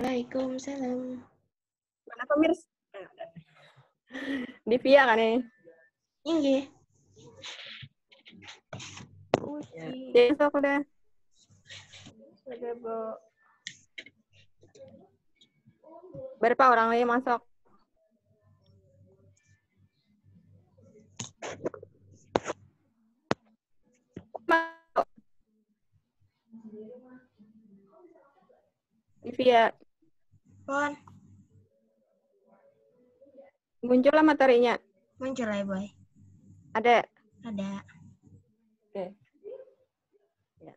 Waalaikumsalam. Mana pemirsa? Di via kan ini? Inggih. Ya, sok udah. Udah, Bu. Berapa orang lagi masuk? Masuk. Pon, Muncul lah materinya. muncul ya, Boy. Ada. Ada. Oke. Ya.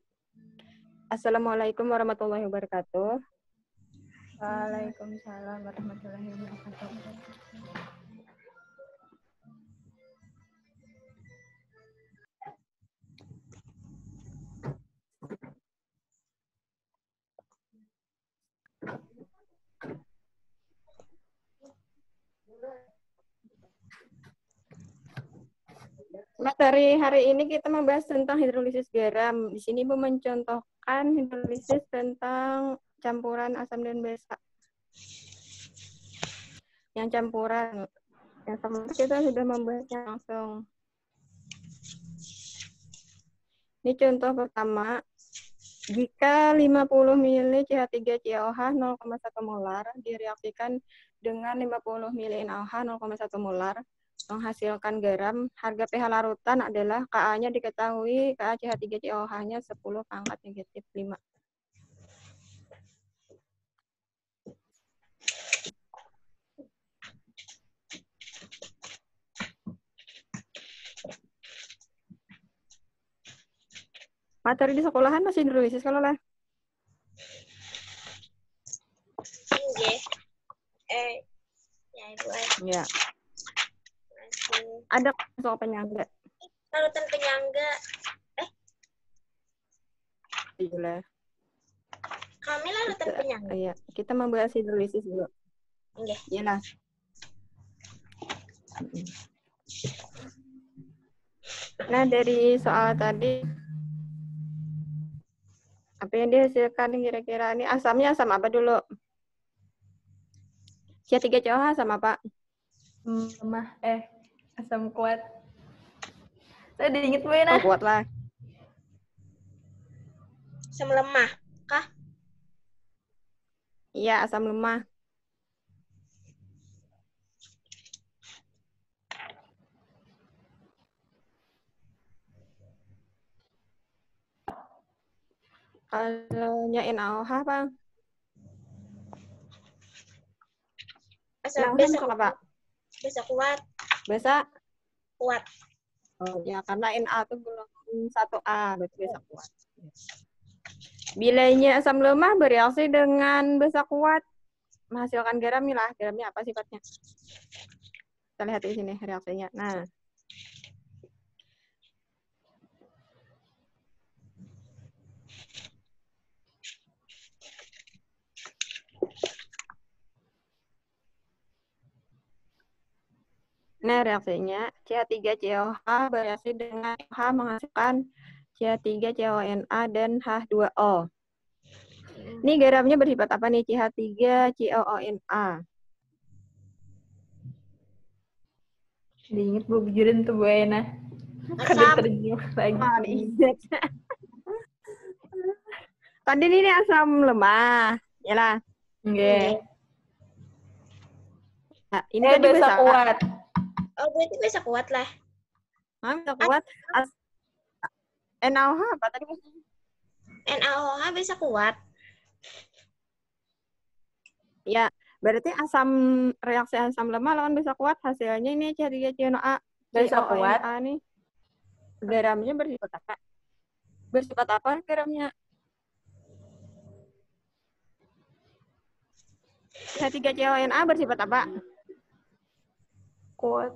Assalamualaikum warahmatullahi wabarakatuh. Waalaikumsalam warahmatullahi wabarakatuh. Materi hari ini kita membahas tentang hidrolisis garam. Di sini Ibu mencontohkan hidrolisis tentang campuran asam dan basa. Yang campuran. Yang sama kita sudah membahasnya langsung. Ini contoh pertama. Jika 50 ml CH3COH 0,1 molar direaksikan dengan 50 ml NaOH 0,1 molar, menghasilkan garam, harga pH larutan adalah Ka-nya diketahui, Ka CH3COH-nya 10 pangkat negatif 5. Materi di sekolahan masih hidrolisis kalau lah. Inggih. Eh, ya Ibu ay. Ya. Masih. Ada soal penyangga. Larutan penyangga. Iya lah. Kami larutan Kita- penyangga. Iya, kita membahas hidrolisis dulu. Inggih. Iya lah. Nah, dari soal tadi, apa yang dihasilkan kira-kira ini asamnya asam apa dulu? C3COH asam apa? lemah eh asam kuat saya diinget Bu Oh, Ena kuat lah. Asam lemah. Kah? Iya, asam lemah. Kalau nya NaOH, Bang. Asam besa, masuk apa? besa kuat. Biasa? Kuat. Oh, ya karena Na itu belum 1A, berarti besa kuat. Bilainya asam lemah bereaksi dengan besa kuat menghasilkan garam nih lah. Garamnya apa sifatnya? Kita lihat di sini reaksinya. Nah, Nah, reaksinya CH3COH bereaksi dengan H menghasilkan CH3CONA dan H2O. Ini garamnya bersifat apa nih? CH3COONA. diinget Bu bujurin tuh Bu Ena Asam. kada terjemah lagi Oh, diingat. Tadi ini asam lemah. Ya lah. Nggih. Nah, ini biasa besa kuat Oh, berarti besa kuat lah. Ah, besa kuat. As NaOH apa tadi? NaOH besa kuat. Ya, berarti asam reaksi asam lemah lawan besa kuat hasilnya ini CH3CONA. Besa kuat. CONA nih. Garamnya bersifat apa? Bersifat apa garamnya? CH3CONA bersifat apa? kuat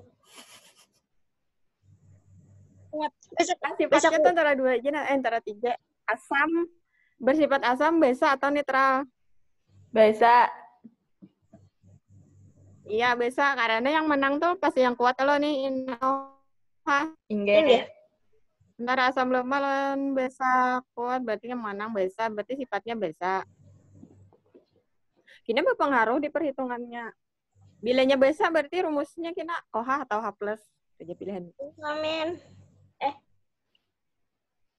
Kuat. Sifatnya tuh kuat. antara dua aja, nah, eh, antara tiga. Asam, bersifat asam, besa atau netral? biasa Iya, besa. Karena yang menang tuh pasti yang kuat lo nih. NaOH. Inggih. Inggih. Antara asam lemah lawan besa kuat, berarti yang menang besa, berarti sifatnya besa. Kini berpengaruh di perhitungannya. Bilanya besar berarti rumusnya kena OH atau H. Saja pilihan. Amin.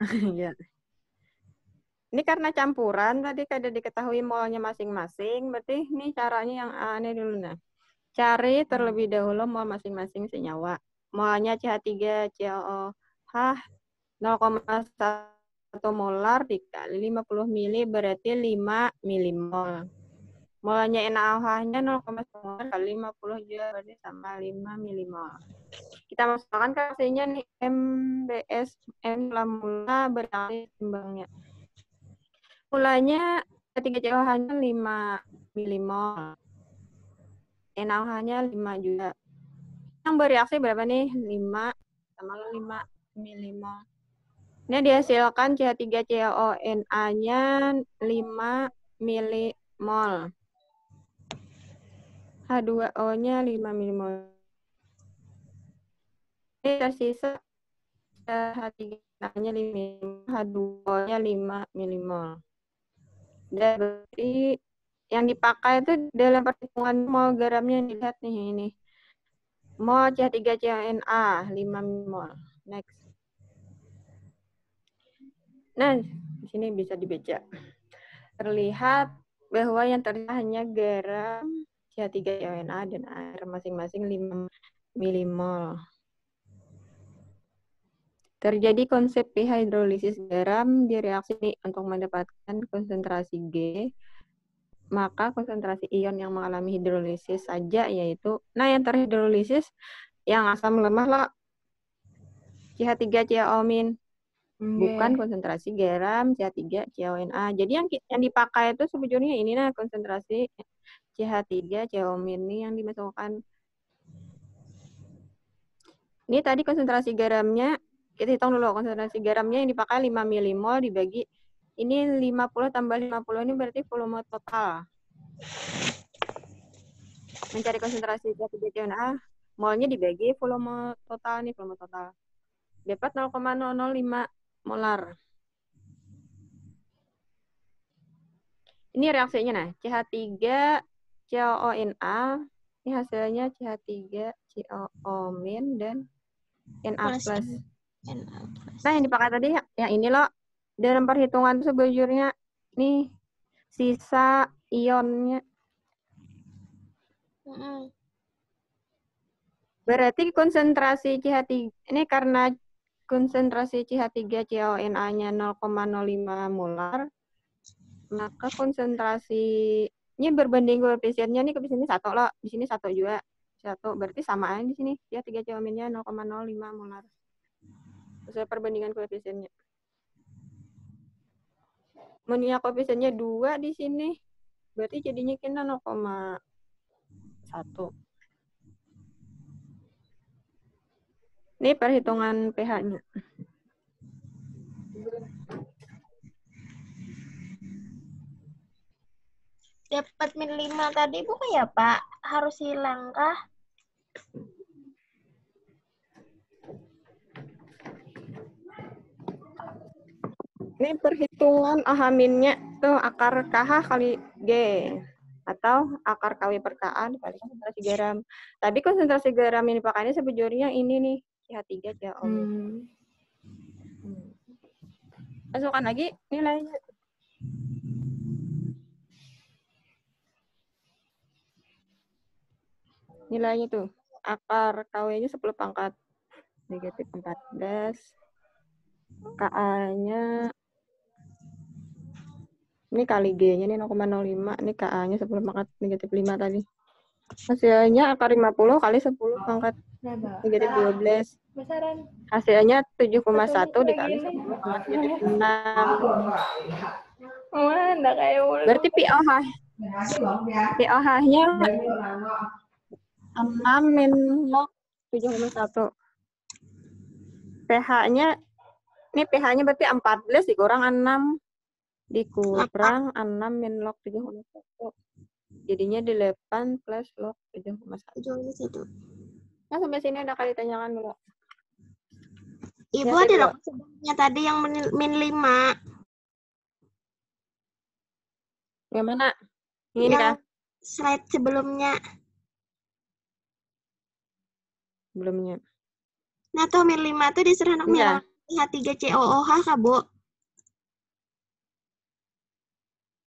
Iya. Ini karena campuran tadi kada diketahui molnya masing-masing, berarti ini caranya yang aneh dulu nah. Cari terlebih dahulu mol masing-masing senyawa. Molnya CH3 COOH 0,1 molar dikali 50 mili berarti 5 milimol. Molnya NaOH-nya 0,1 molar kali 50 juga berarti sama 5 milimol. Kita masukkan ke hasilnya nih MBS M mula berkali timbangnya. Mulanya ketiga COH-nya 5 milimol. NaOH-nya 5 juga. Yang bereaksi berapa nih? 5 sama 5 milimol. Ini dihasilkan CH3CONA-nya 5 milimol. H2O-nya 5 milimol. Ini tersisa H3-nya 5 milimol, H2O-nya 5 milimol. Dan berarti yang dipakai itu dalam perhitungan mol garamnya dilihat nih ini. Mol CH3CONA 5 milimol. Next. Nah, di sini bisa dibaca. Terlihat bahwa yang tersisa hanya garam CH3CONA dan air masing-masing 5 milimol. Terjadi konsep pH hidrolisis garam di reaksi ini untuk mendapatkan konsentrasi G, maka konsentrasi ion yang mengalami hidrolisis saja yaitu, nah yang terhidrolisis yang asam lemah lah CH3COO min bukan konsentrasi garam CH3 CONA. Jadi yang yang dipakai itu sebetulnya ini nah konsentrasi CH3 COO ini yang dimasukkan. Ini tadi konsentrasi garamnya kita hitung dulu konsentrasi garamnya yang dipakai 5 milimol dibagi ini 50 tambah 50 ini berarti volume total. Mencari konsentrasi CH3 CONA molnya dibagi volume total nih volume total. Dapat 0,005 molar. Ini reaksinya nah, CH3 COONA, ini hasilnya CH3 COO dan Na Plus. Plus. Nah, yang dipakai tadi yang ini loh. Dalam perhitungan sebujurnya nih sisa ionnya. Berarti konsentrasi CH3 ini karena konsentrasi CH3 CONA-nya 0,05 molar maka konsentrasinya berbanding koefisiennya nih koefisiennya satu loh. Di sini satu juga satu. Berarti sama aja di sini. Ya 3 COMin-nya 0,05 molar sesuai perbandingan koefisiennya Menurutnya koefisiennya 2 di sini. Berarti jadinya kita 0,1. Ini perhitungan pH-nya. Dapat min 5 tadi bukan ya, Pak? Harus hilang kah? Ini perhitungan ahaminnya tuh akar KH kali G atau akar KW per KA dikali konsentrasi garam. Tadi konsentrasi garam ini pakai ini sebujurnya ini nih CH3 CHO. Hmm. Masukkan lagi nilainya. Nilainya tuh akar KW-nya 10 pangkat negatif 14. KA-nya ini kali G-nya nih 0,05. Ini KA-nya 10 pangkat negatif 5 tadi. Hasilnya akar 50 kali 10 pangkat negatif 12. Besaran. Hasilnya 7,1 dikali 10 pangkat negatif 6. Wah, enggak kayak ulu. Berarti POH. POH-nya 6 min log 7,1. pH-nya ini pH-nya berarti 14 dikurang 6 dikurang 6 min log 7,1. Jadinya 8 plus log 7,1. Ujung di situ. Nah, sampai sini ada kali tanyakan dulu. Ibu Ya, ada loh sebelumnya tadi yang min, min 5. Yang mana? Ini Yang- kah? slide sebelumnya. Belumnya. Nah, tuh min 5 tuh disuruh anak Iya. milang H3COOH, Kak, Bu.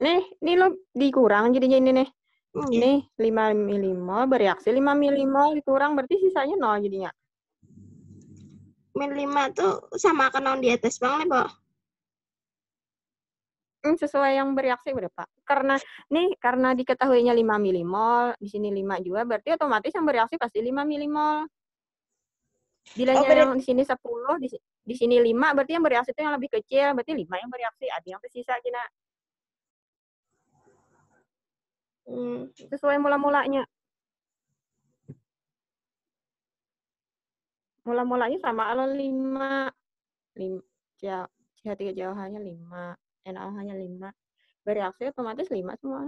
Nih, ini lo dikurang jadinya ini nih. Iya. Nih, 5 milimol bereaksi 5 milimol dikurang berarti sisanya 0 jadinya. Min 5 tuh sama ke non di atas bang nih, Bu. Hmm, sesuai yang bereaksi berapa? Karena nih karena diketahuinya 5 milimol, di sini 5 juga berarti otomatis yang bereaksi pasti 5 milimol. Bilanya Oh, yang di sini 10, di, di sini 5 berarti yang bereaksi itu yang lebih kecil, berarti 5 yang bereaksi, ada yang tersisa Cina. Hmm. Sesuai mula-mulanya. Mula-mulanya sama kalau 5 5 ya CH3 jauhannya 5, NaOH-nya 5. Bereaksi otomatis 5 semua.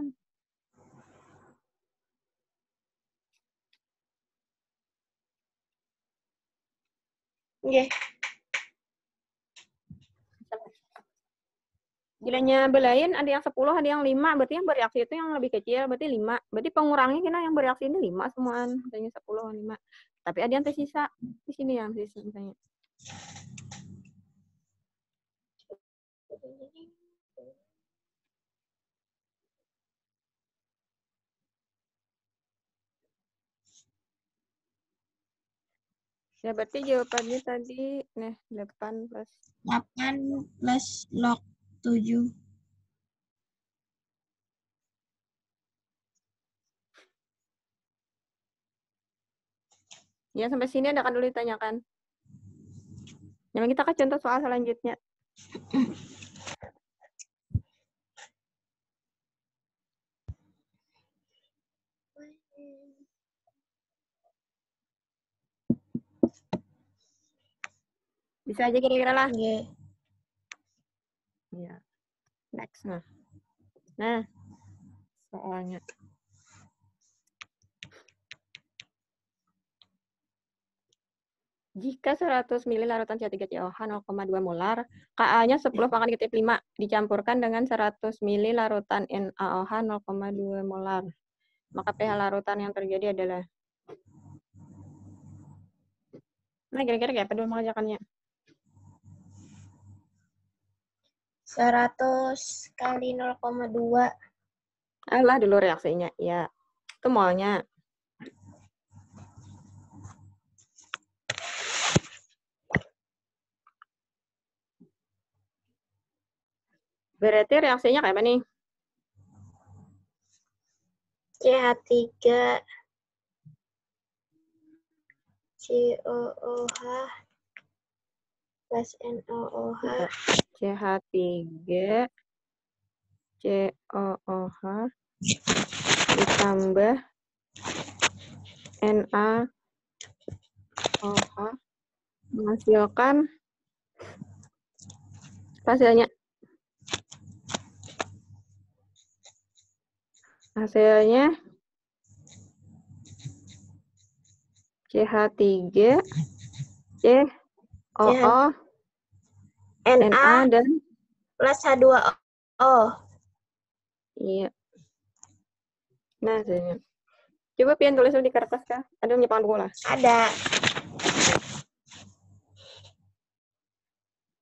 Nggih. Bilanya belain ada yang 10, ada yang 5, berarti yang bereaksi itu yang lebih kecil, berarti 5. Berarti pengurangnya kena yang bereaksi ini 5 semuaan, misalnya 10, 5. Tapi ada yang tersisa di sini yang tersisa misalnya. Ya berarti jawabannya tadi nih 8 plus 8 plus log 7. Ya sampai sini ada kan dulu ditanyakan. Yang kita ke contoh soal selanjutnya. Bisa aja kira-kira lah. Nggih. Ya. Next nah. Nah. Soalnya. Jika 100 ml larutan CH3COH 0,2 molar, Ka-nya 10 pangkat negatif 5 dicampurkan dengan 100 ml larutan NaOH 0,2 molar. Maka pH larutan yang terjadi adalah Nah, kira-kira kayak apa dulu mengerjakannya? 100 kali 0,2. Alah dulu reaksinya. Ya. Itu molnya. Berarti reaksinya kayak apa nih? CH3 COOH plus NaOH CH3 COOH ditambah NaOH menghasilkan hasilnya. Hasilnya CH3 COO Na Na dan plus H2O. iya. Nah, hasilnya. Coba pian tulis di kertas kah? Ada yang punya bola. Ada.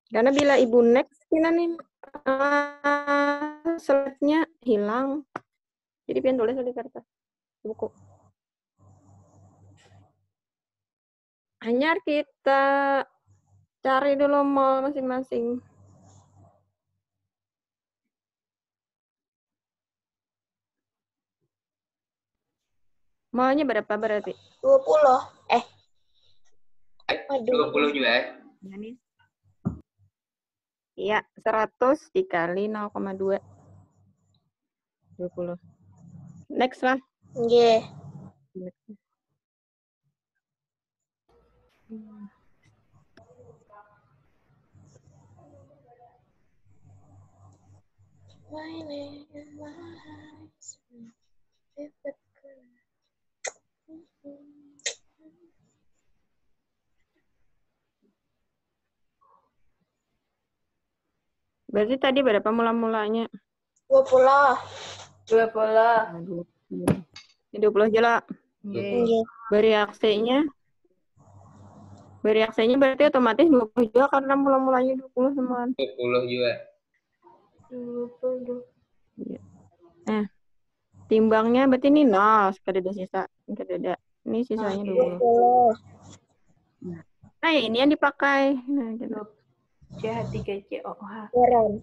Karena bila ibu next kita nih uh, slide-nya hilang. Jadi pian tulis di kertas. Di buku. Hanya kita cari dulu mall masing-masing. Mallnya berapa berarti? 20. Eh. Waduh. 20 juga ya. Ya. Iya, 100 dikali 0,2. 20. Next lah. Nggih. My name Berarti tadi berapa mula-mulanya? 20. 20. Aduh. Ini 20 aja lah. Yeay. Iya. Bereaksinya Bereaksinya berarti otomatis 20 juga karena mula-mulanya 20 teman. 20 juga. 20. Nah, timbangnya berarti ini 0, ada sisa. Ada Ini sisanya 20. Nah, ya ini yang dipakai. Nah, gitu. CH3COH. Garam.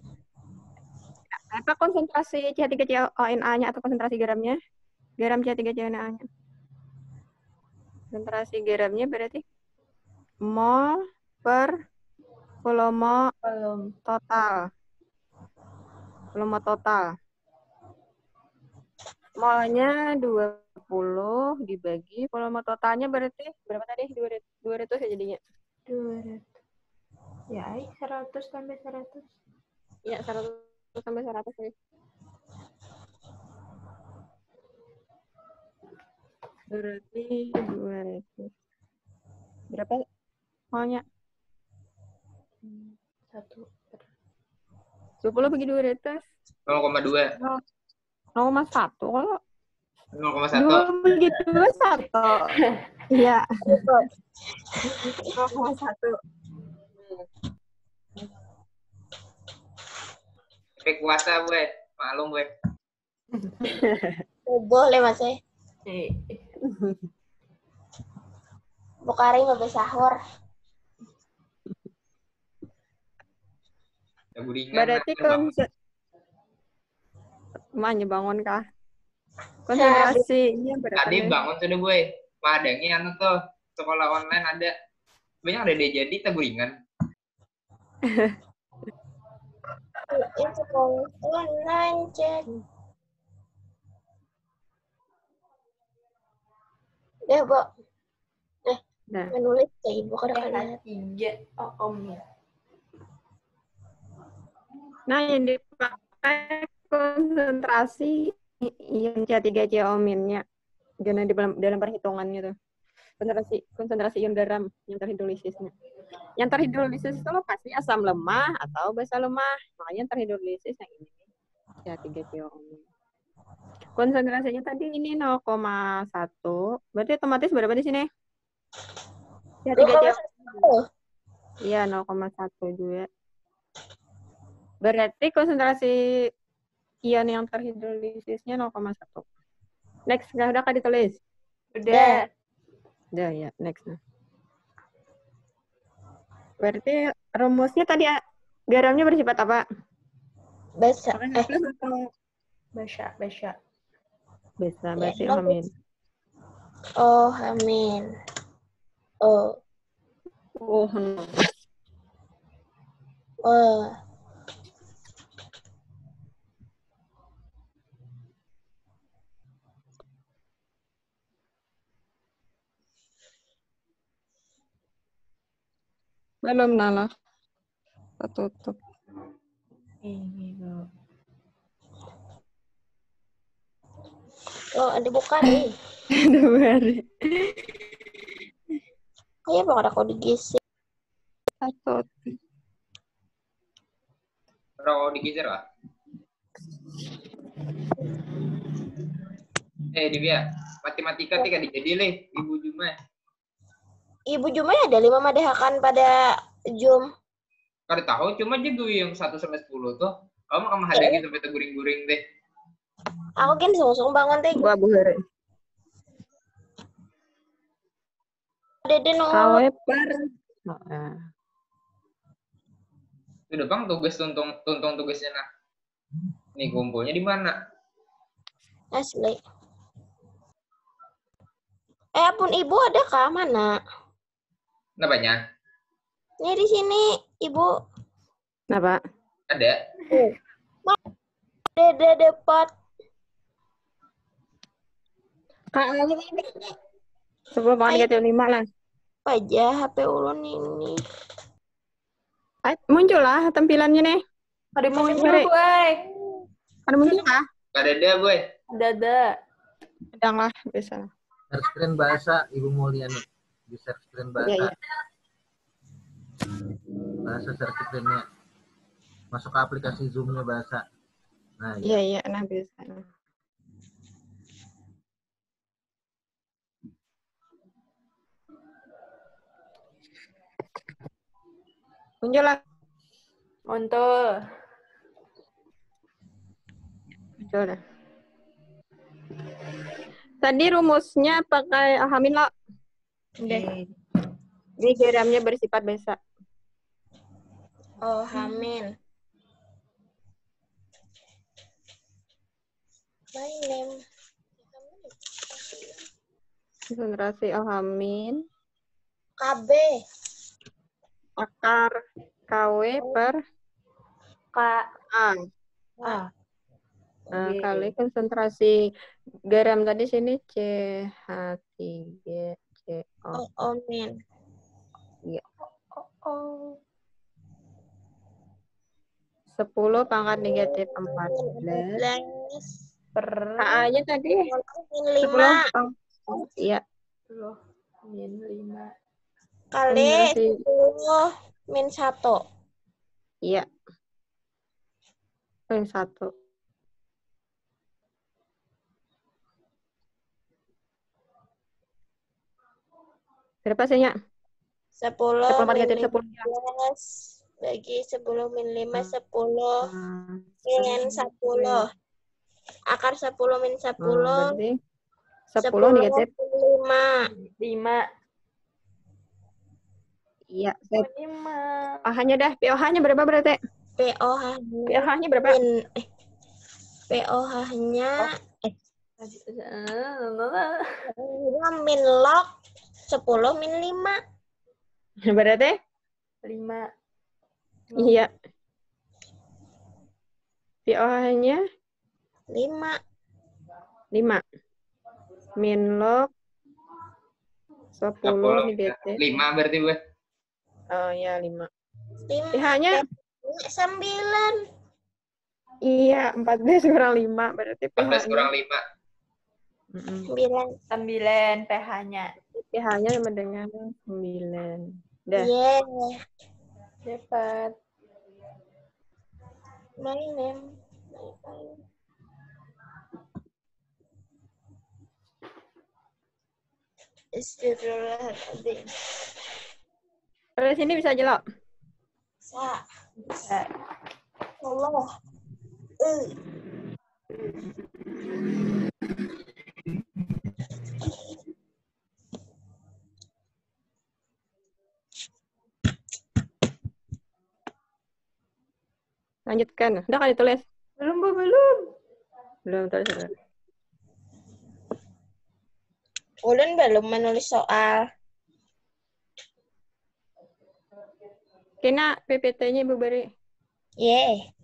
Apa konsentrasi CH3CONA-nya atau konsentrasi garamnya? Garam CH3CONA-nya. Konsentrasi garamnya berarti mol per volume total. Volume total. Molnya 20 dibagi volume totalnya berarti berapa tadi? 200, 200 ya jadinya. 200. Ya, ay, 100 tambah 100. Iya, 100 sampai 100 ya. Berarti 200. Berapa molnya? Hmm, Satu. 20 bagi 200. 0,2. 0,1 kalau 0,1. 2 bagi 2 1. Iya. 0,1. Efek puasa, gue. Maklum, gue. Boleh mas eh. Eh, Bukari nggak sahur. Ya, buringan. Berarti Mana bangun kah? Konsentrasinya berapa? Tadi nih? bangun sudah, gue. Padangnya anu tuh. Sekolah online ada. Banyak ada dia jadi taburingan. Itu online cek. Deh, Bu. Nah. Menulis kayak ibu kadang-kadang. CH3 oh, om ya. Nah, yang dipakai konsentrasi ion C3COMIN-nya. Jangan di dalam, dalam perhitungannya tuh. Konsentrasi konsentrasi ion garam yang terhidrolisisnya. Yang terhidrolisis itu lo pasti asam lemah atau basa lemah. Makanya yang terhidrolisis yang ini C3COMIN. Konsentrasinya tadi ini 0,1. Berarti otomatis berapa di sini? C3COMIN. Oh, Iya, 0,1 juga. Berarti konsentrasi ion yang terhidrolisisnya 0,1. Next, nggak udah kah ditulis? Udah. Udah ya, next. Nah. Berarti rumusnya tadi garamnya bersifat apa? Basa. Eh, Plus atau Basya, basya. bisa, Ya, amin. oh, amin. Oh, Oh, no. oh. Belum nala. Tutup. Ini bro. Oh, ada Bukari. Dua hari. Kayak bakal aku digeser. Satu. Kalau digeser lah. Eh, Divya, matematika tika dijadi leh, Ibu Juma. Ibu Juma ada lima madehakan pada Jum. Kada tahu, cuma jago yang 1 sampai 10 tuh. Kamu kamu hadangin sampai terguring-guring deh. Aku kan sungsung bangun teh. Gua buhere. Dede no. Kawe per. Nah, Sudah bang tugas tuntung tuntung tugasnya nah. Nih kumpulnya di mana? Asli. Eh, apun ibu ada kah? Mana? Kenapanya? Nih di sini, ibu. Kenapa? Ada. Dede depat. Sebelum makan negatif lima lah. Aja HP ulun ini. Ay, muncul lah tampilannya nih. Ada muncul, gue. Ada muncul lah. Kada ada, boy. Ada, ada. Sedang lah, bisa. share screen bahasa Ibu Mulyani user screen iya, iya. bahasa yeah, yeah. bahasa share screennya. Masuk ke aplikasi zoomnya bahasa nah iya. Yeah, iya yeah, nah bisa muncul lah muncul muncul Tadi rumusnya pakai alhamdulillah lo. Udah. Ini geramnya bersifat besa. Oh, hamin. My name. Konsentrasi alhamin KB. akar KW per Kak. A. Ah. Nah, kali konsentrasi garam tadi sini CH3CO. Oh, oh, min. Oh. 10 pangkat negatif 14. Lengis. Per. KA-nya tadi Min 10 lima pang- Iya, Loh. Min lima. kali konsentrasi 10 min satu. iya. Yang satu. Berapa sih, Nya? 10 10 min negatif 10. 15 bagi 10 min 5 Hmm. 10 Hmm. min 10. Akar 10 min 10 Hmm, berarti 10 negatif. min 5. Lima. Iya, set. Lima. PH-nya dah. POH-nya berapa berarti? POH POH-nya berapa? min eh POH-nya min log 10 min 5. Berarti? Lima. Iya. POH-nya 5. 5. Min log 10 10. negatif. 5 berarti gue. Oh iya, 5. 5 PH-nya 9. iya, 14 kurang 5. Berarti 14 PH-nya. kurang 5. Mm-mm. 9. Sembilan PH-nya. PH-nya sama dengan 9. Dah. Yeah. Dapat. My name. Astagfirullahaladzim. Dari sini bisa aja, lo. Sa. Bisa. Allah. Eh. Lanjutkan. Udah kali tulis. Belum, Bu, belum. Belum tulis. Ulun belum menulis soal. Kena PPT-nya Ibu beri. Ye.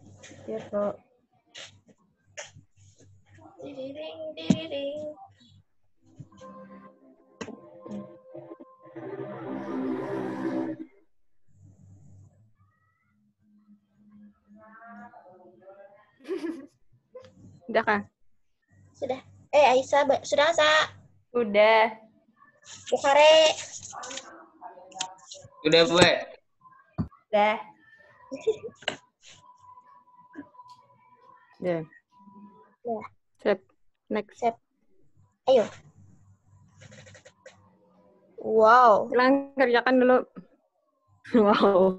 Ya, Kak. Diriring, diriring. Udah kah? Sudah. Eh, Aisyah, ba- sudah, Sa. Udah. Bukhare. Udah gue. Udah. Ya. Ya. Sip. Next. Sip. Ayo. Wow. Silakan kerjakan dulu. Wow.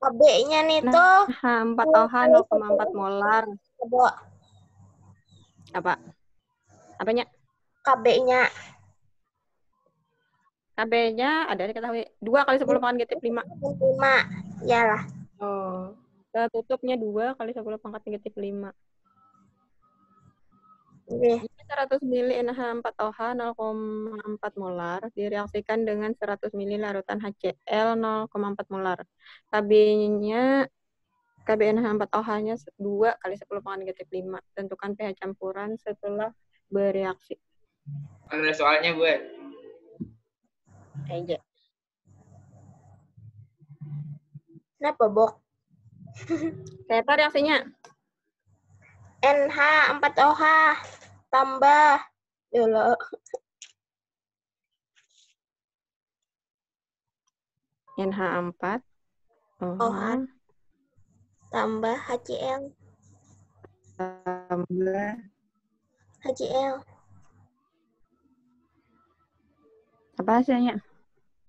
KB-nya nih tuh. H4 OH 0,4 molar. Coba Apa? Apanya? KB-nya. KB-nya ada diketahui. 2 kali 10 pangkat negatif 5. 5. Yalah. Oh. Tutupnya 2 kali 10 pangkat negatif 5. Oke. 100 mili NH4OH 0,4 molar direaksikan dengan 100 mili larutan HCl 0,4 molar. KB-nya KB NH4OH-nya 2 kali 10 pangkat negatif 5. Tentukan pH campuran setelah bereaksi. Ada soalnya gue. Aja. Kenapa, Bok? Kayak apa reaksinya? NH4OH tambah dulu NH4 OH OH. Tambah HCl tambah HCl apa hasilnya?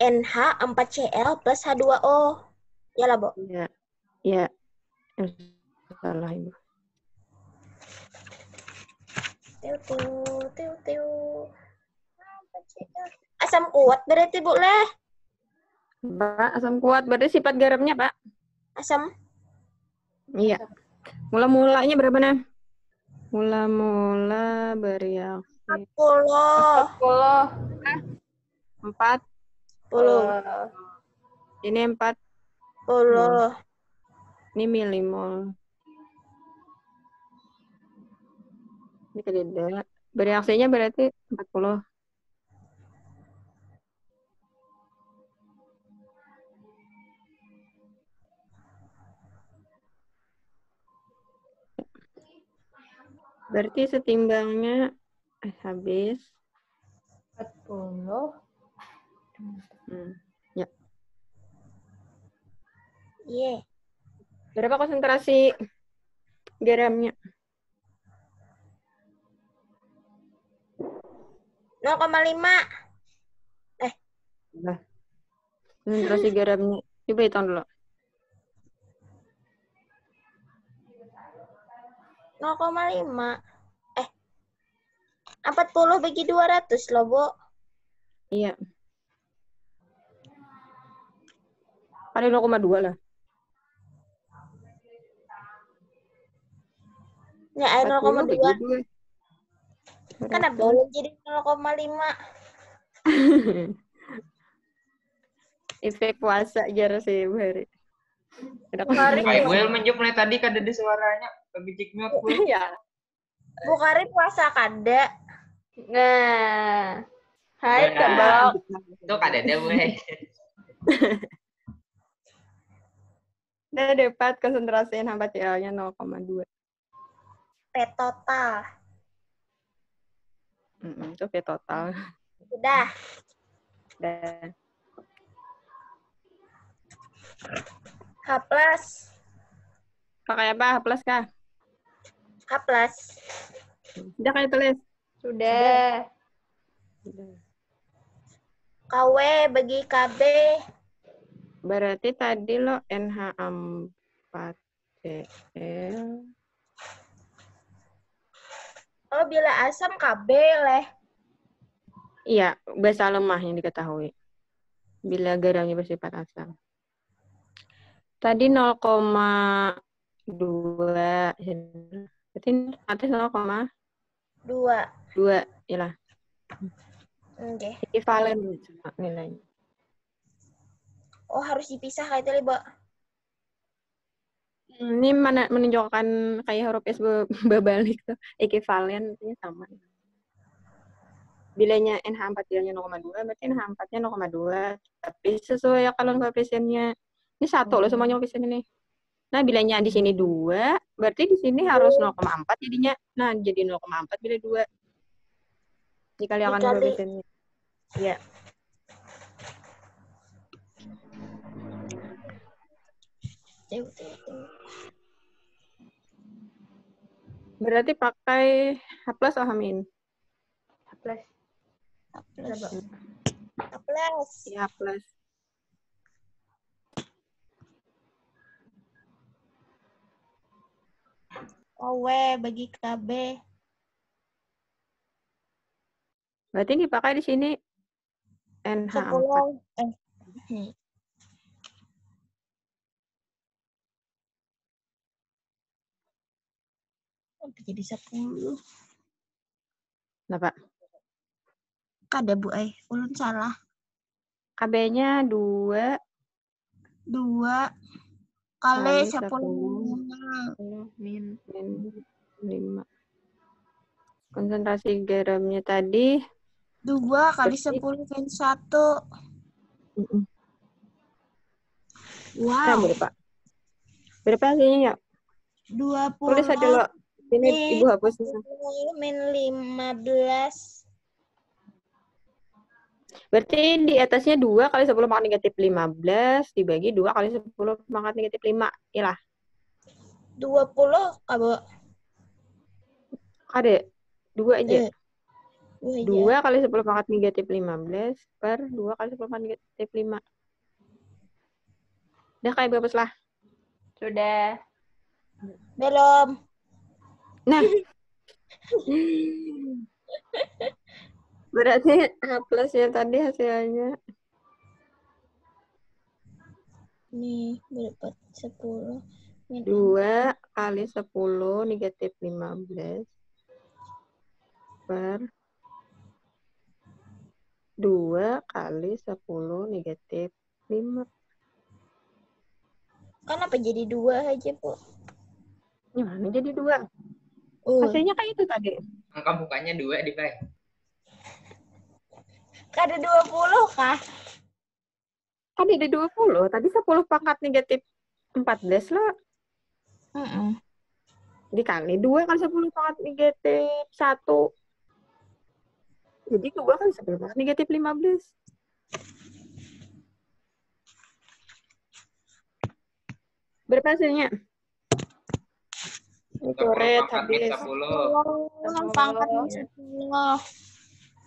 NH4Cl plus H2O Ya lah, Bu. Ya. Ya. Salah Ibu. Tiu, tiu, tiu, tiu. Asam kuat berarti, Bu, leh. Pak, asam kuat berarti sifat garamnya, Pak? Asam Iya. Mula-mulanya berapa, Nah? Mula-mula bereaksi 40. 10. 4. 10. Ini 4. 10. Ini milimol. Ini kededa. Bereaksinya berarti 40. Berarti setimbangnya eh, habis. 40. Hmm. Iya. Berapa konsentrasi garamnya? 0,5. Nah. Konsentrasi garamnya. Coba hitung dulu. 0,5. Eh. 40 bagi 200 loh, Bu. Iya. Kali 0,2 lah. Ya, air 40 bagi 0,2. 2. Kan boleh jadi 0,5. Efek puasa jar sih Hari. Kayak gue menjuk nih tadi kada ada suaranya. Gue. ya. Bu Kari puasa kada. Nah. Hai, Bok. Itu kada ada gue. Udah dapat konsentrasi HCl-nya 0,2. P total. Mm itu V total. Udah. Dan H plus. pakai apa? H plus kah? H plus. Udah kayak tulis. Sudah. KW bagi KB. Berarti tadi lo NH4Cl. Oh, bila asam KB leh. Iya, basa lemah yang diketahui. Bila garamnya bersifat asam. Tadi 0,2. Berarti atas 0,2. 2. Iyalah. Oke. Ekivalen sama nilainya. Oh, harus dipisah kayak tadi, Bu. Ini mana menunjukkan kayak huruf S be- berbalik tuh. Ekivalen artinya sama. Bilanya NH4-nya 0,2, berarti NH4-nya 0,2. Tapi sesuai kalon koefisiennya. Ini satu loh semuanya koefisiennya nih. Nah, bilanya di sini 2, berarti di sini harus 0,4 jadinya. Nah, jadi 0,4 bila 2. Dikalikan Dikali. Iya. Tiu, tiu, tiu. Berarti pakai H plus atau H min? Plus. H plus. H plus. Iya, H plus. OW bagi KB. Berarti dipakai di sini NH4. 10. Eh. jadi 10. Kenapa? Kada, Bu. Eh, ulun salah. KB-nya 2 2 kali Kali 10. 10. min 5. Konsentrasi garamnya tadi 2 kali Berarti- 10 1. mm-mm. Nah, Wow. berapa? Berapa hasilnya ya? 20 Tulis aja. Sini Nih. Ibu hapus. 10 min 15. Berarti di atasnya 2 kali 10 pangkat negatif 15 dibagi 2 kali 10 pangkat negatif 5. Iyalah. 20 kabo. Ada 2 aja. Eh, Dua aja. 2 kali 10 pangkat negatif 15 per 2 kali 10 pangkat negatif 5. Udah kayak bagus lah. Sudah. Belum. Nah. Berarti A plus ya tadi hasilnya. Nih, berapa? 10. Min 2 kali 10 negatif 15 per 2 kali 10 negatif 5. Kenapa jadi dua aja, Bu? Gimana jadi 2? Uh, Hasilnya kayak itu tadi. Angka mukanya dua di Bay. Ada 20 kah? Tadi di 20. Tadi 10 pangkat negatif 14 lah. Mm-mm. Dikali 2 kali 10 pangkat negatif 1. Jadi 2 kali 10 pangkat negatif 15. Berapa hasilnya? Itu red habis. Sepuluh. Sepuluh pangkat min 10.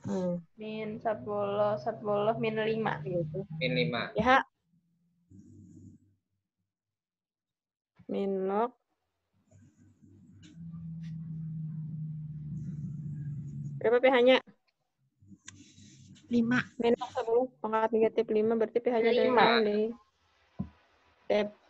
Hmm, Min 10, 10, min 5. gitu. Min lima. Ya. Min log. Berapa pH-nya? 5. Min log 10 pangkat negatif 5 berarti pH-nya dari Lima. 0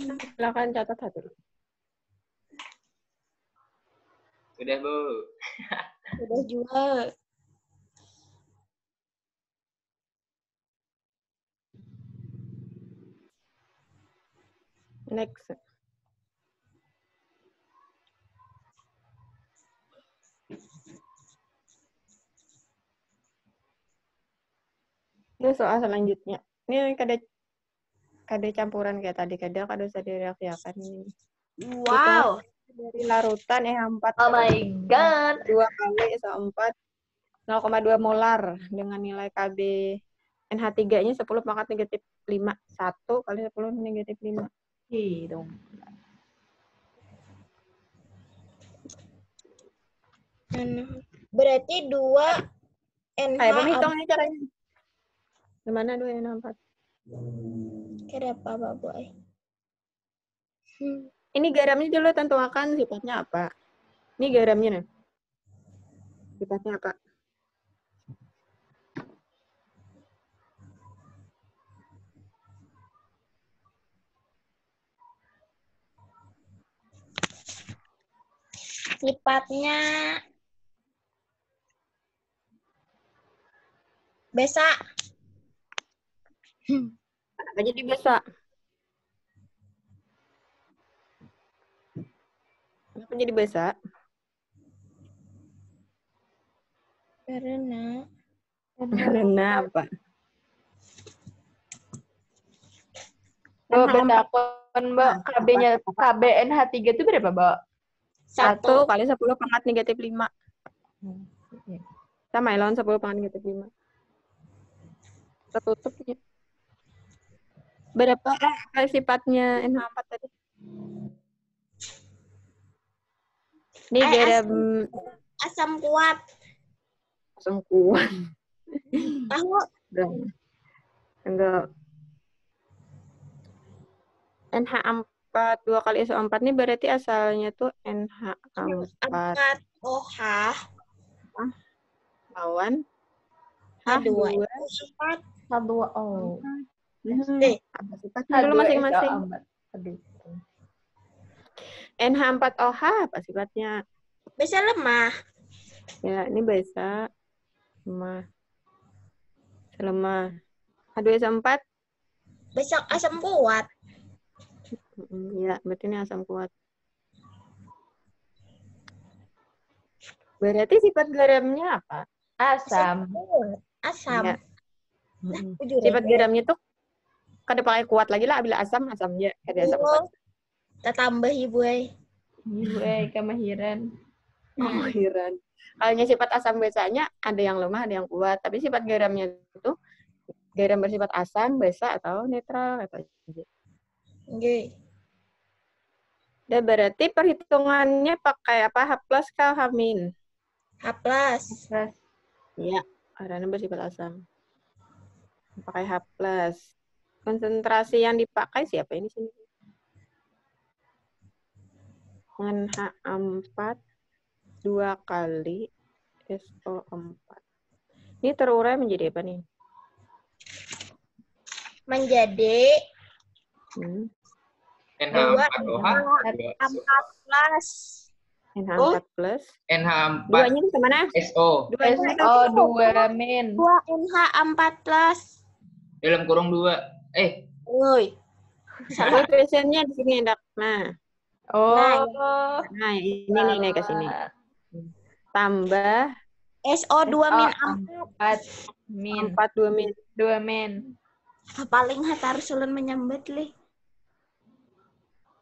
Silakan catat satu. Sudah, Bu. Udah juga. Next. Ini soal selanjutnya. Ini kada kada campuran kayak tadi, kada kada usah direaksiakan ini. Wow. Dari larutan EH4 Oh my god. dua kali SO4 0,2 molar dengan nilai KB NH3-nya 10 pangkat negatif 5. 1 kali 10 negatif 5. Ih, dong. Enam. Berarti 2 NH Kayak menghitung ini caranya. Gimana 2 NH4? Kira apa, Boy? Hmm. Ini garamnya dulu tentukan sifatnya apa. Ini garamnya nih. Sifatnya apa? Sifatnya Besa. Kenapa jadi biasa? Kenapa jadi biasa? Karena Karena apa? Mbak, berdakon, Mbak. KB-nya, KBNH3 itu berapa, Mbak? Satu kali 10 pangkat negatif 5. Sama ya, lawan 10 pangkat negatif 5. Tertutup ya. Berapa eh, kali sifatnya NH4 tadi? Ini Eh, garam asam kuat. asam kuat. Tahu? Enggak. NH4 dua kali SO4 ini berarti asalnya tuh NH4 angkat OH lawan H2 H2. Hmm, Eh, apa sifatnya dulu masing-masing? Aduh. NH4OH apa sifatnya? bisa lemah. Ya, ini biasa lemah. Lemah. H2SO4 Bisa asam kuat. Ya, berarti ini asam kuat. Berarti sifat garamnya apa? Asam. kuat. Asam. Ya. Nah, Sifat garamnya tuh kada pakai kuat lagi lah bila asam asam aja kada asam kuat. Kita tambah ibu eh. Ibu, eh, kemahiran. Oh, heran. Kalau sifat asam biasanya ada yang lemah, ada yang kuat. Tapi sifat garamnya itu garam bersifat asam, basa atau netral atau aja. Oke. Dan berarti perhitungannya pakai apa? H plus kah H min? H plus. Plus. Iya, karena bersifat asam. Pakai H plus. Konsentrasi yang dipakai siapa ini sini? NH4 dua kali SO4. Ini terurai menjadi apa nih? Menjadi Hmm. Dua. NH4OH, empat plus. NH4 plus. NH4 Duanya ke mana? SO itu SO2 min. Dua NH empat plus. dalam kurung dua. Eh, Woi. Salah. koefisiennya di sini, Dak. Nah, Oh. nah ini nih nih ke sini. Tambah SO dua min SO empat. 4 min. 4 2 min. 2 min. Paling harus ulun menyambet lih.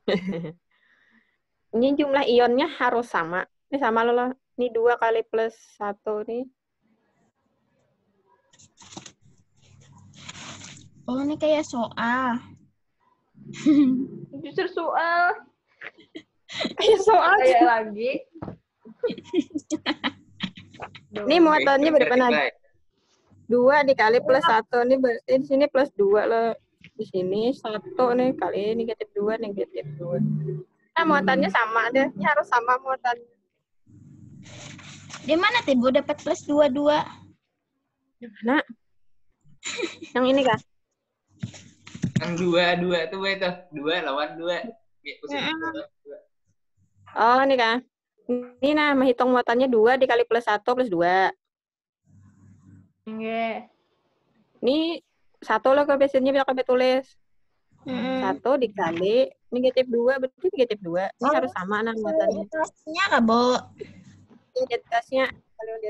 Ini jumlah ionnya harus sama. Ini sama loh. loh. Ini dua kali plus satu nih. Oh ini kayak soal. Justru soal. Kayak soal. Kayak lagi. Ini muatannya berapa nanti? Dua dikali plus satu nih berarti di sini plus dua loh. Di sini satu nih kali negatif dua negatif dua. Nah muatannya sama deh. Ini harus sama muatannya. Di mana tibu dapat plus dua dua? Nah, yang ini kah? Yang dua, dua tuh baik tuh. Dua lawan dua. Ya. Dua. Oh ini kah? Ini nah menghitung muatannya dua dikali plus satu plus dua. Nggih. Ini satu loh koefisiennya bisa kami tulis. Hmm. Satu dikali negatif dua berarti negatif dua. Ini harus sama nah muatannya. Kelasnya kak, Bo? Ini di atasnya.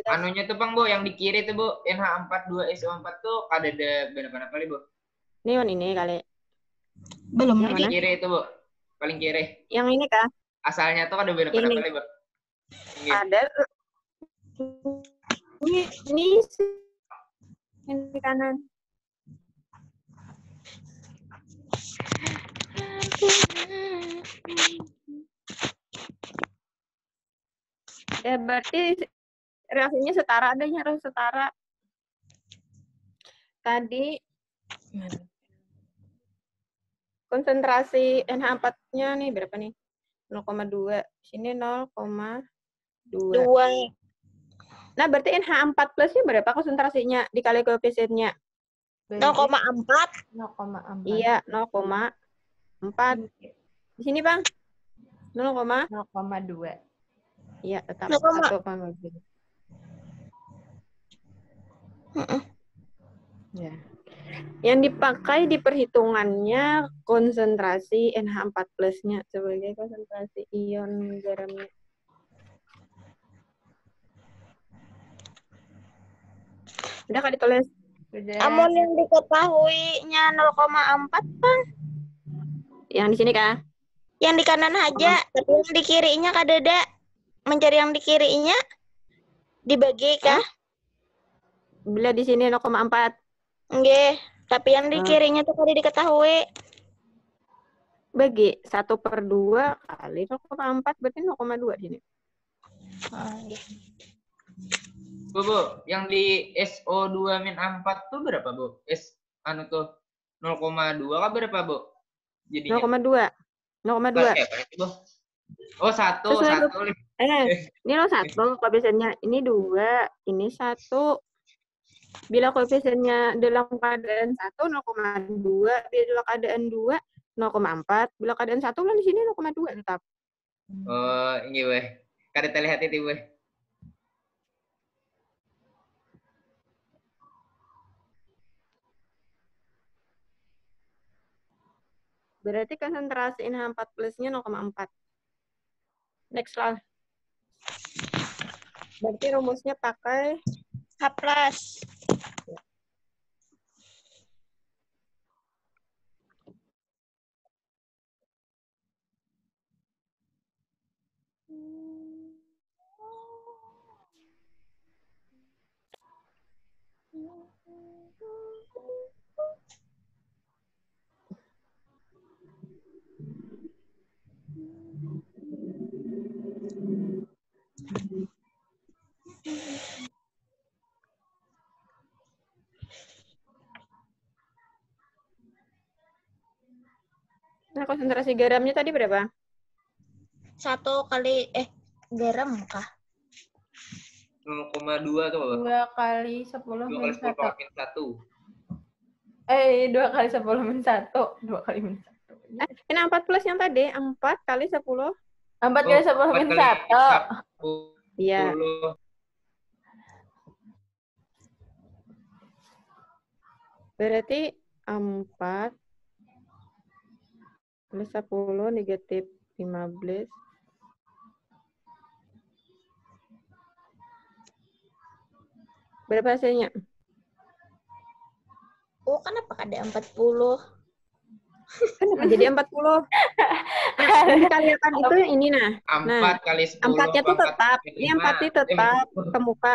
Anunya tuh Bang, Bu, yang di kiri tuh, Bu. NH42 SO4 tuh ada ada berapa kali, Bu? Ini yang ini kali. Belum Yang lagi. mana? Kiri itu, Bu. Paling kiri. Yang ini kah? Asalnya tuh ada berapa kali, Bu? Ini. Ada. Ini ini yang di kanan. Ya berarti reaksinya setara adanya harus setara. Tadi? Konsentrasi NH4-nya nih berapa nih? 0,2. Sini 0,2. Dua. Nah, berarti NH4 plusnya berapa konsentrasinya dikali koefisiennya? 0,4. 0,4. Iya, 0,4. Di sini, Bang. 0, 0,2. iya, tetap 0,2. 1,2. Heeh. Ya. Yang dipakai di perhitungannya konsentrasi NH4 plusnya sebagai konsentrasi ion garamnya. Udah kali ditulis. Sudah. Amun yang diketahuinya 0,4 Bang. Yang di sini kah? Yang di kanan aja, tapi yang di kirinya kadada. Mencari yang di kirinya dibagi kah? Bila di sini 0,4. Nggih. Tapi yang di Hmm. kirinya tuh kada diketahui. Bagi 1 per 2 kali 0,4 berarti 0,2 di sini. Ah, nggih. Bu, Bu, yang di SO2 min 4 tuh berapa, Bu? S anu tuh 0,2 kah berapa, Bu? Jadinya 0,2. 0,2. Eh, berarti, Bu. Oh, satu, satu. Eh, ini lo satu koefisiennya. Ini dua, ini satu. Bila koefisiennya dalam keadaan satu 0,2, bila keadaan dua 0,4, bila keadaan satu lo di sini 0,2 tetap. Oh, ini, weh. Kada terlihat itu, weh. Berarti konsentrasi NH4 plusnya 0,4. Next lah. Berarti rumusnya pakai H plus. Nah, konsentrasi garamnya tadi berapa? Satu kali, eh, garam kah? 0,2 atau apa? Dua kali sepuluh minus satu. min 1. Eh, dua kali sepuluh min satu. Dua kali min satu. Eh, ini empat plus yang tadi. Empat kali sepuluh. Empat kali sepuluh min satu. Iya. Berarti 4 plus 10 negatif 15. Berapa hasilnya? Oh, kenapa ada 40? Kenapa jadi 40? Nah, dikalikan itu yang ini nah. 4 kali 10. Empatnya tuh pangkat tetap. Ini lima. empatnya Eh, tetap ke muka.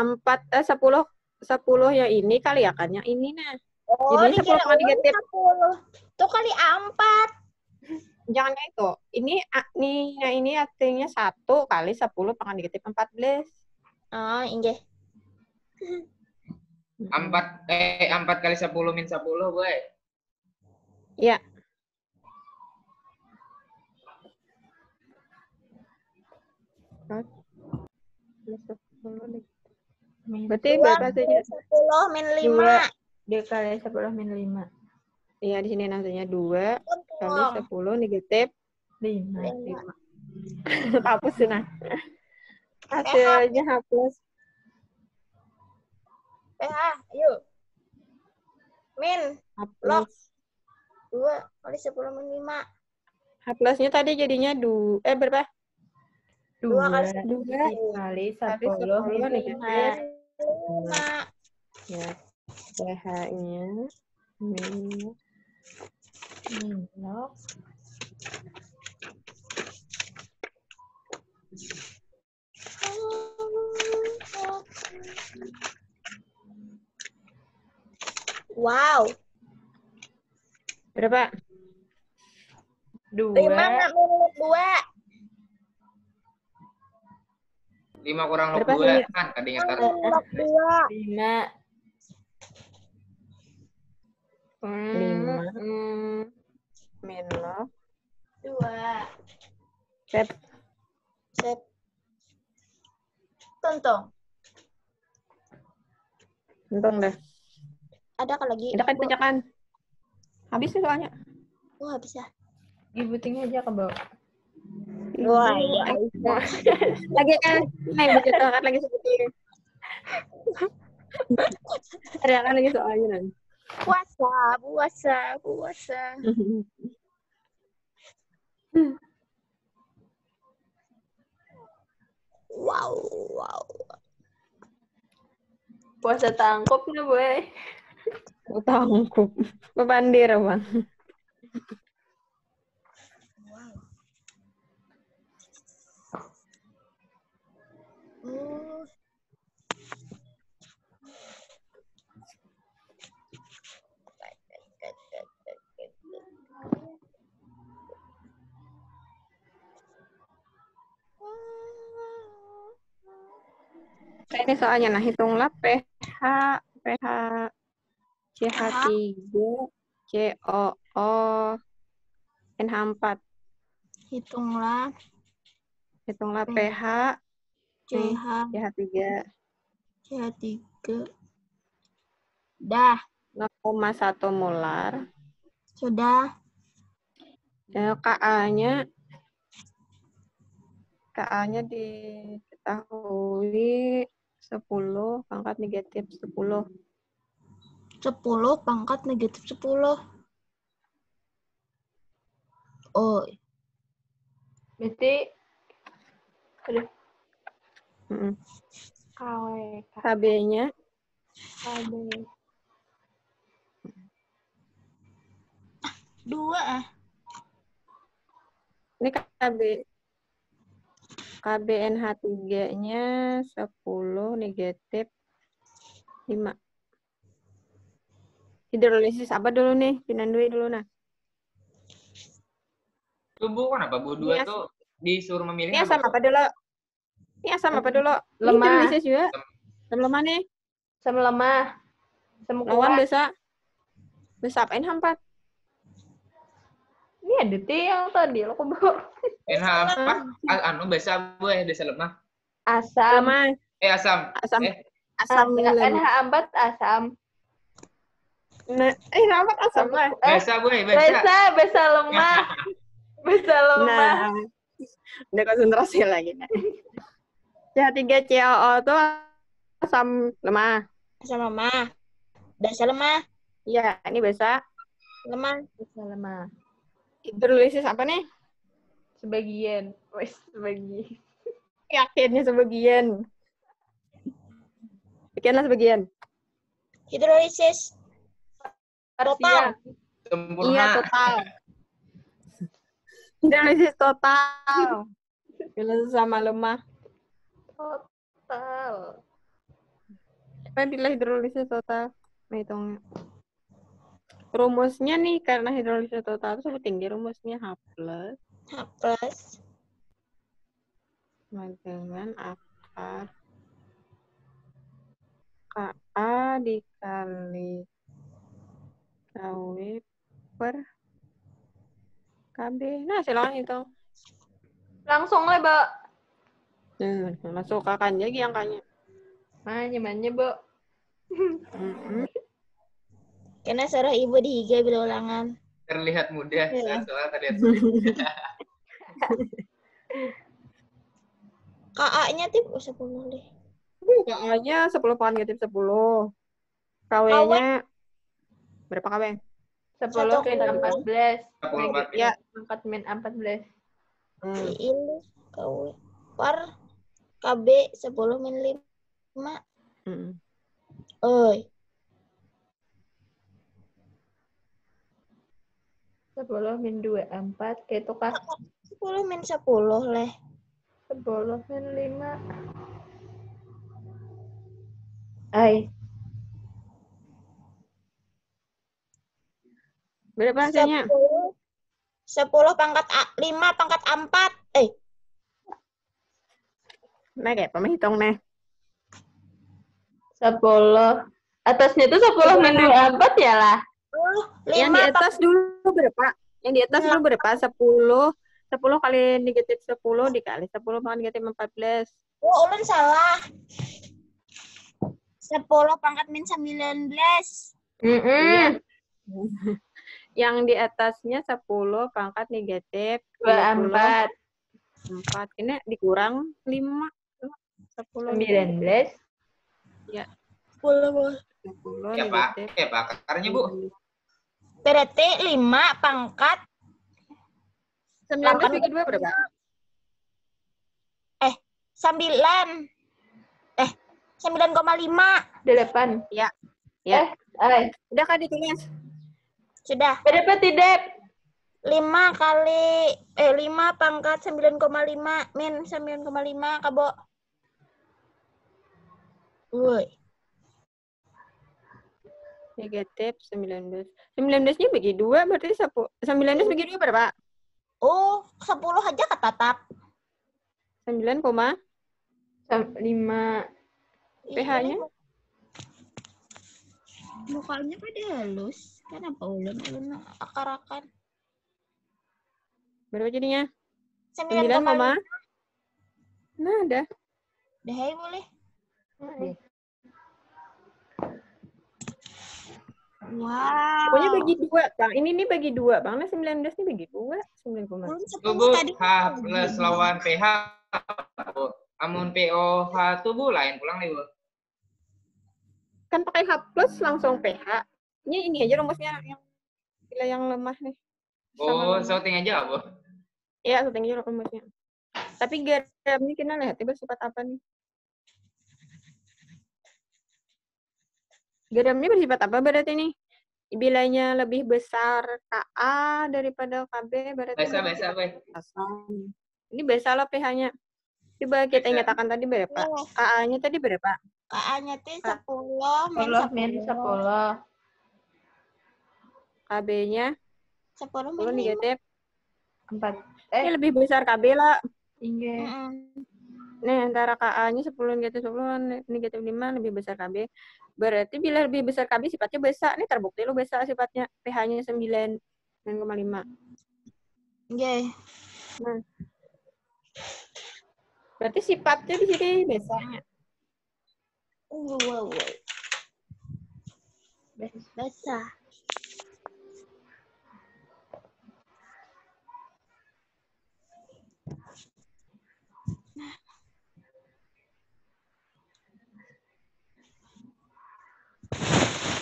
Empat, eh, 10 10 yang ini kaliakannya ini nah. Oh, Jadi 10 dikira kali negatif. 40. Tuh kali 4. Jangan itu. Ini a- nih yang ini artinya 1 kali 10 pangkat negatif 14. Oh, inggih. 4 eh 4 kali 10 min 10, gue. Iya. Empat plus 10 negatif. Min Berarti berapa hasilnya? 10 min 5. Dua. Dua kali sepuluh min lima. Iya, di sini hasilnya 2 kali Untung. 10 negatif Lima. Lima. hapus nah. Hasilnya hapus. PH, yuk. Min. Hapus. 2 kali 10 min 5. H plusnya tadi jadinya du eh berapa? Dua kali Dua kali kali sepuluh min 10 lima. negatif. 5. Ya. PH-nya minus Minus Wow. berapa? dua. 5 minus 2. 5 kurang log Berapa 2 hasilnya? kan tadinya tar. Log 2. Lima. Lima. Hmm. Minus 2. set Set. Untung dah. Ada kan lagi? Udah kan pecakan. Habis nih soalnya. Wah, bisa. Gibuting aja ke bawah. Wah, iya. lagi kan main baju kan lagi seperti ini. Teriakan lagi soalnya nanti. Puasa, puasa, puasa. Wow, wow. Puasa tangkup nih, boy. Tangkup. Bebandir, Bang. Nah, ini soalnya nah hitunglah pH pH CH3 COO NH4 Hitunglah. Hitunglah pH CH CH3 CH3. Dah, 0,1 molar sudah. Ya, KA-nya KA-nya diketahui 10 pangkat negatif 10. 10 pangkat negatif 10. Oh, Berarti Mm-mm. KW, KB-nya KB. dua ah. ini KB KBNH3-nya 10 negatif 5. Hidrolisis apa dulu nih? Pinandui dulu nah. Tuh Bu, kenapa Bu? Dua tuh disuruh memilih Ini asam apa dulu? Ini asam apa dulu? Ini Lemah. hidrolisis juga. Asam lemah nih. Sama lemah. Sama Lawan kuat. desa. Desa apa? NH4. Ini ada T yang tadi lo kok bawa NH apa? A- anu biasa ya desa lemah. asam. Lemah. Eh asam. Asam. Eh Asam Ah, lemah. NH4 asam. Nah, eh rapat asam lah. Eh, biasa ya biasa. Besa, besa lemah. Besa lemah. Nah, udah konsentrasi lagi. CH3 COO tuh asam lemah. Asam lemah. Dasar lemah. Iya, ini biasa. Lemah. Besa lemah. Hidrolisis apa nih? Sebagian. Wes, sebagian. Yakinnya sebagian. Sekianlah sebagian. Hidrolisis. Parsial. Sempurna. Iya, total. Hidrolisis total. Hidrolisis sama lemah. Total. Apa bila hidrolisis total? Hitungnya. Rumusnya nih, karena hidrolisis total itu tinggi rumusnya H plus H plus. dengan akar KA dikali KW per KB. Nah, silakan hitung. Langsung lah, Mbak. Hmm, masuk kakaknya lagi angkanya. Manya, manya, Mbak. Mm-mm. Karena sarah ibu dihiga bila ulangan. Terlihat mudah. Iya. Soal terlihat mudah. KA-nya tip oh, 10 deh. KA-nya 10 pangkat negatif 10. KW-nya berapa KW? 10 Satu min kali. 14. 10 empat. Ya. Angkat min 14. Hmm. Ini KW par KB 10 min 5. Mm. Oi. 10 min 2, 4. Kayak itu kah? 10 min 10 leh. 10 min 5. Ay, Berapa hasilnya? 10 10 pangkat A, 5 pangkat A4. Nah, kayak pemhitung nih. 10. Atasnya itu 10 min 2, 4 ya lah. oh, Yang di 5 atas dulu berapa? Yang di atas Ya. dulu berapa? 10. 10 kali negatif 10 dikali 10 pangkat negatif 14. Oh, ulun salah. 10 pangkat min 19. Mm Yang di atasnya 10 pangkat negatif 24. 4. Ini dikurang 5. 10 19. 10, Bu. 10 Ya pak. Ya pak. Akarnya bu. Berarti 5 pangkat 19 bagi 2 berapa? 9. Eh, 9,5. 8. Ya. Eh, ay. Udah kan ditulis? Sudah. Berapa tidak? 5 kali eh 5 pangkat 9,5 min 9,5 kabo. Woi, Negatif 19. 19-nya bagi 2 berarti 10. 19 bagi 2 berapa? oh 10 aja ketatap. 9, koma 5. pH-nya? Mukanya pada halus. Kenapa ulun ulun akar-akar? berapa jadinya? 9, 9, koma Nah, ada. Dah hai, Wow. Pokoknya bagi 2, Bang. Ini nih bagi 2, Bang. Nah, 19 nih bagi 2. 9, koma. Ulun Tuh 10 bu. H plus lawan pH. Bu. Amun POH tuh bu lain pulang nih bu. Kan pakai H plus langsung pH. Ini ini aja rumusnya yang bila yang lemah nih. Sama Oh, lemah. sorting aja bu. Iya, setting aja rumusnya. Tapi garamnya kita lihat tiba sifat apa nih? Garamnya bersifat apa berarti nih? Bilanya lebih besar KA daripada KB berarti Biasa berarti biasa bu. asam. Ini biasa lah pH-nya. Coba kita Biasa. ingatkan tadi berapa? Oh, KA-nya tadi berapa? KA-nya tuh Ah. 10 min 10 min 10. KB-nya 10 10 min 5. negatif. 4. Ini Eh, lebih besar KB lah. Iya. Mm-mm. Nih, antara KA-nya 10 negatif 10 ne- negatif 5 lebih besar KB. Berarti bila lebih besar KB sifatnya besar. Nih terbukti lu besar sifatnya. pH-nya 9 9,5. Oke. Berarti sifatnya di sini biasanya. Wow, wow, wow.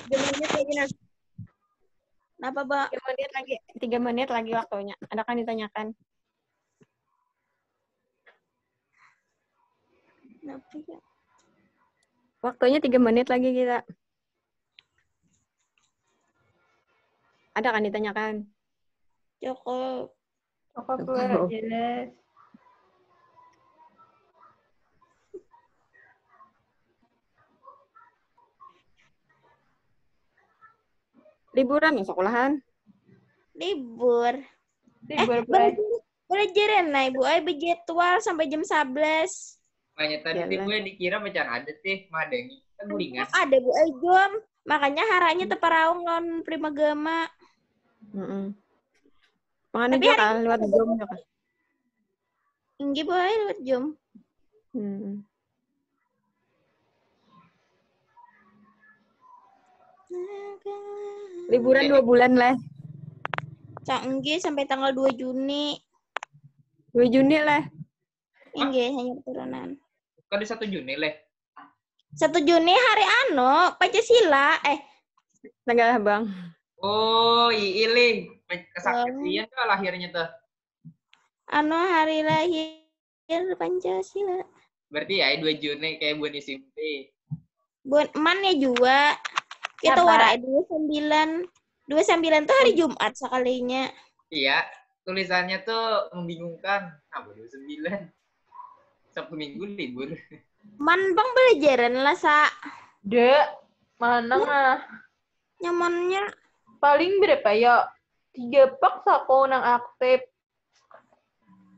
Tiga menit lagi nah. Kenapa, Mbak? Tiga menit lagi. Tiga menit lagi waktunya. Ada kan ditanyakan. Kenapa ya? Waktunya tiga menit lagi kita. Ada kan ditanyakan? Cukup. Cukup Bu, jelas. Liburan ya sekolahan? Libur. Libur Eh, Bu. belajar, belajar nah, Ibu. Ay, berjadwal sampai jam 11. Makanya tadi Jalan. tuh gue dikira macam ada teh madengi. Kan gulingan. Ada Bu Ay jom. Makanya haranya teparaung non primagama. Mm Makanya Tapi juga hari kan lewat Zoom juga. kan? Inggi Bu Ay lewat jom. Hmm. Liburan dua bulan lah. Cak Inggi sampai tanggal 2 Juni. 2 Juni lah. Inggi hanya turunan. Kan di satu Juni leh. 1 Juni hari ano Pancasila. Eh, Tanggal bang. Oh, iiling. Kesaksian tuh lahirnya tuh. ano hari lahir Pancasila. Berarti ya 2 Juni kayak buat SMP. Buat emannya juga. Kita Apa? warai 29. 29 tuh hari Jumat sekalinya. Iya, tulisannya tuh membingungkan. Apa 29? Sabtu Minggu libur. Man bang belajaran lah sa. Dek, mana mah? Nyamannya Paling berapa ya? Tiga pak sako nang aktif.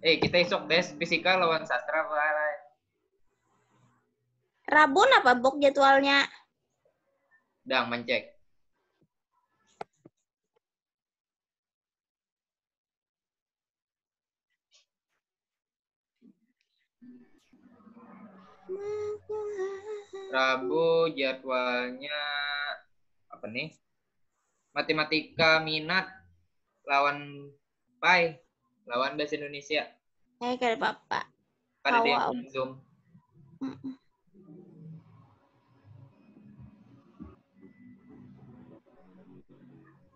Eh, kita esok tes fisika lawan sastra? Rabu apa bok jadwalnya? Dang, mencek. Rabu jadwalnya apa nih? Matematika minat lawan Pai lawan bahasa Indonesia. Eh kali papa. Pada dia. Zoom.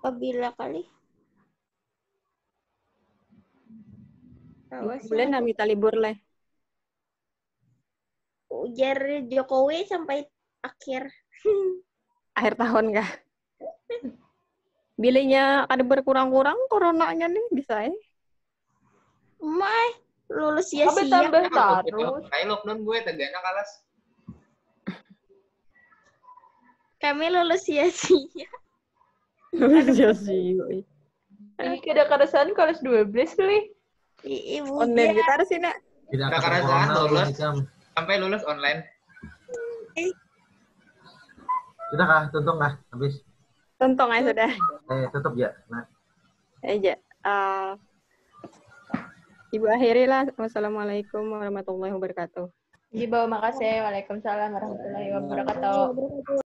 Apabila kali. Dua bulan lah minta libur lah. Ujar Jokowi sampai akhir. Akhir tahun kah? Bilenya ada berkurang-kurang coronanya nih bisa ya. Mai, lulus Apa sia-sia. tambah terus? Kayak lockdown gue tegana kalas. Kami lulus sia-sia. Iya sih. Ih, kada-kadasaan kelas 12 kali. Ibu Online Jan. kita harus ini. Tidak Kakak kata Razaan corona lulus. Sampai lulus online. Sudah kah? Tuntung kah? Habis. Tontong aja sudah. Eh, tutup ya. Nah, Aja. Eh, Ibu akhiri lah. Wassalamualaikum warahmatullahi wabarakatuh. Bawah makasih. Waalaikumsalam warahmatullahi wabarakatuh.